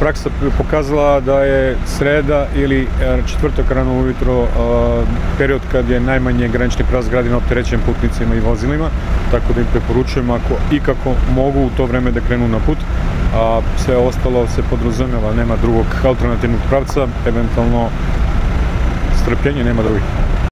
Praksa pokazala da je sreda ili e, četvrtak rano ujutro e, period kad je najmanje granični pras gradina opterećen putnicima i vozilima, tako da im preporučujem ako i kako mogu u to vreme da krenu na put, a sve ostalo se podrazumeva, nema drugog alternativnog pravca, eventualno strpljenje, nema drugih.